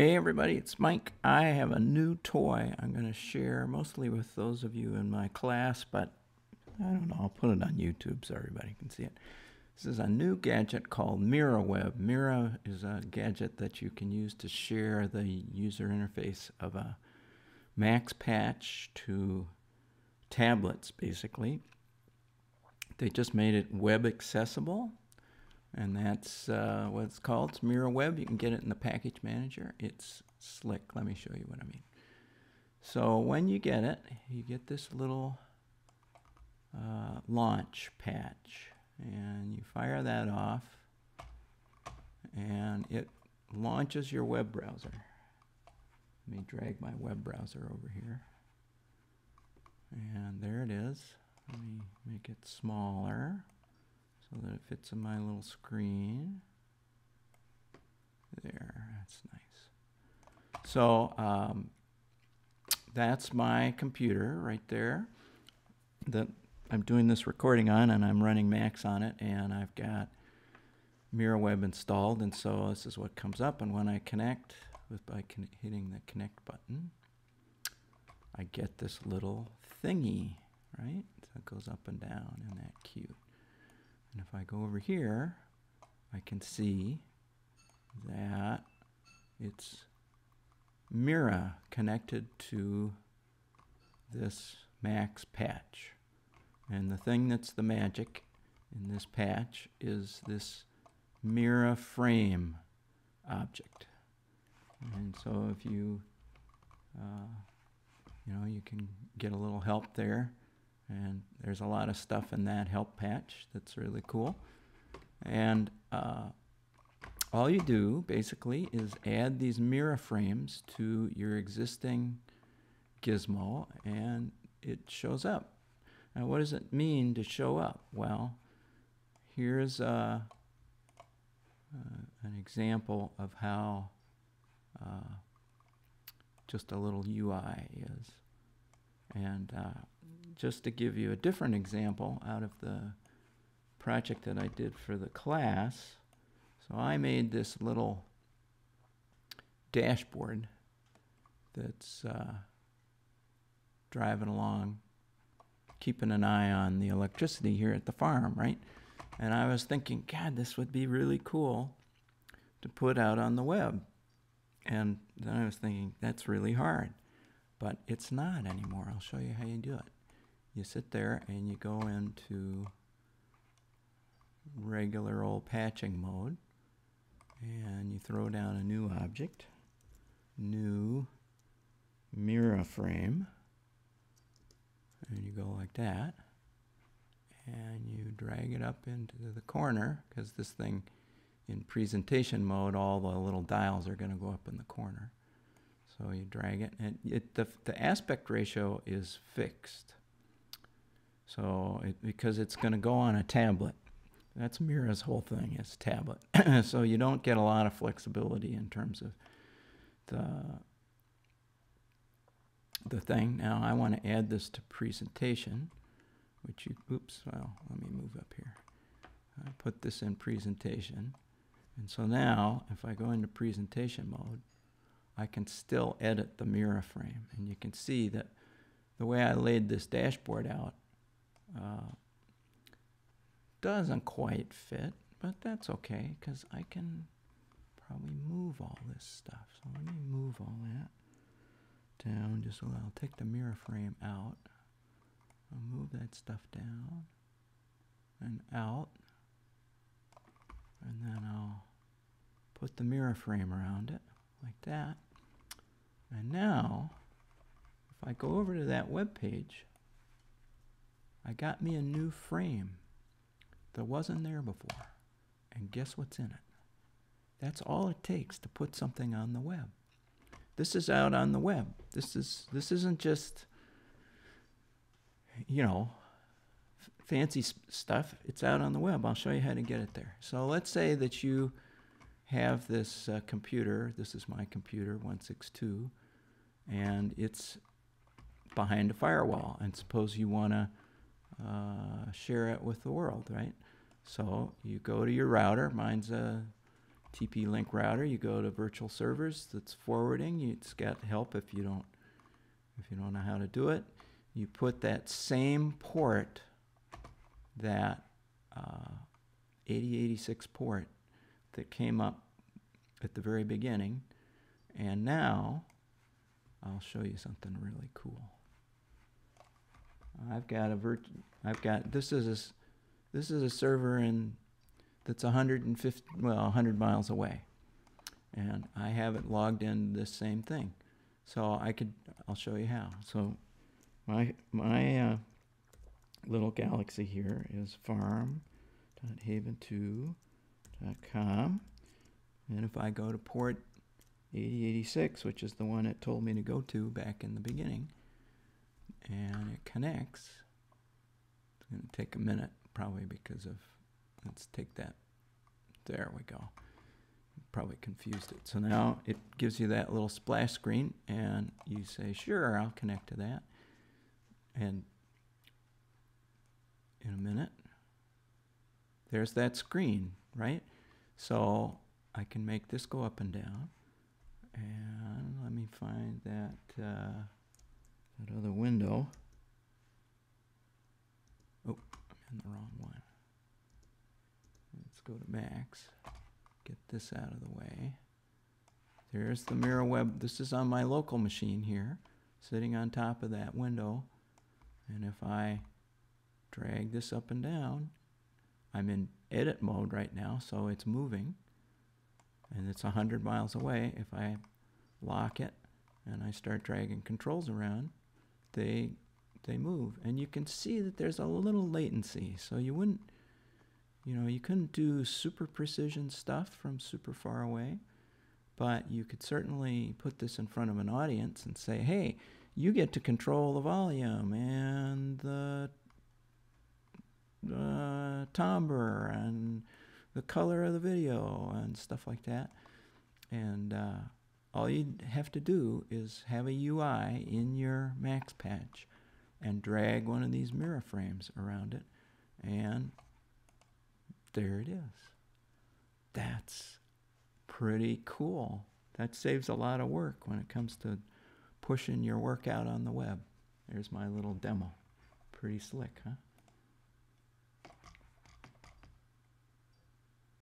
Hey everybody, it's Mike. I have a new toy I'm going to share mostly with those of you in my class, but I don't know, I'll put it on YouTube so everybody can see it. This is a new gadget called MiraWeb. Mira is a gadget that you can use to share the user interface of a Max patch to tablets, basically. They just made it web accessible and that's uh, what it's called. It's MiraWeb. You can get it in the package manager. It's slick. Let me show you what I mean. So when you get it, you get this little uh, launch patch, and you fire that off, and it launches your web browser. Let me drag my web browser over here. And there it is. Let me make it smaller so that it fits in my little screen. There, that's nice. So um, that's my computer right there that I'm doing this recording on, and I'm running Max on it, and I've got MiraWeb installed, and so this is what comes up. And when I connect with by hitting the connect button, I get this little thingy, right? That goes up and down in that cube. And if I go over here, I can see that it's Mira connected to this Max patch. And the thing that's the magic in this patch is this Mira frame object. And so if you, uh, you know, you can get a little help there and there's a lot of stuff in that help patch that's really cool. And uh, all you do basically is add these Mira frames to your existing gizmo and it shows up. Now, what does it mean to show up? Well, here's uh, uh, an example of how uh, just a little UI is. And uh, just to give you a different example out of the project that I did for the class, so I made this little dashboard that's uh, driving along, keeping an eye on the electricity here at the farm, right? And I was thinking, God, this would be really cool to put out on the web. And then I was thinking, that's really hard. But it's not anymore. I'll show you how you do it you sit there and you go into regular old patching mode and you throw down a new object, new Mira frame, and you go like that, and you drag it up into the corner because this thing in presentation mode, all the little dials are going to go up in the corner. So you drag it, and it, the, the aspect ratio is fixed. So it, because it's going to go on a tablet. That's Mira's whole thing is tablet. so you don't get a lot of flexibility in terms of the the thing. Now I want to add this to presentation, which you, oops, well, let me move up here. I put this in presentation. And so now, if I go into presentation mode, I can still edit the Mira frame. And you can see that the way I laid this dashboard out uh, doesn't quite fit, but that's okay because I can probably move all this stuff. So let me move all that down just a little. I'll take the Mira frame out. I'll move that stuff down and out. And then I'll put the Mira frame around it like that. And now, if I go over to that web page, I got me a new frame that wasn't there before. And guess what's in it? That's all it takes to put something on the web. This is out on the web. This is this isn't just you know fancy stuff. It's out on the web. I'll show you how to get it there. So let's say that you have this uh, computer. This is my computer 162 and it's behind a firewall and suppose you want to uh, share it with the world, right? So you go to your router. Mine's a TP Link router, you go to virtual servers that's forwarding. You, it's got help if you don't if you don't know how to do it. You put that same port, that uh, 8086 port that came up at the very beginning, and now I'll show you something really cool. I've got a virt I've got this is a this is a server in that's 150 well 100 miles away, and I have it logged in this same thing. So I could I'll show you how. So my my uh, little galaxy here is farm.haven2.com, and if I go to port 8086, which is the one it told me to go to back in the beginning, and it connects. It's going to take a minute, probably because of. Let's take that. There we go. Probably confused it. So now it gives you that little splash screen, and you say, Sure, I'll connect to that. And in a minute, there's that screen, right? So I can make this go up and down. And let me find that uh, that other window. Oh, I'm in the wrong one. Let's go to Max. Get this out of the way. There's the Mira Web. This is on my local machine here, sitting on top of that window. And if I drag this up and down, I'm in edit mode right now, so it's moving. And it's 100 miles away. If I lock it and I start dragging controls around, they they move. And you can see that there's a little latency. So you wouldn't you know, you couldn't do super precision stuff from super far away, but you could certainly put this in front of an audience and say, "Hey, you get to control the volume and the uh, timbre and the color of the video and stuff like that." And uh, all you'd have to do is have a UI in your Max patch and drag one of these Mira frames around it, and there it is. That's pretty cool. That saves a lot of work when it comes to pushing your work out on the web. There's my little demo. Pretty slick, huh?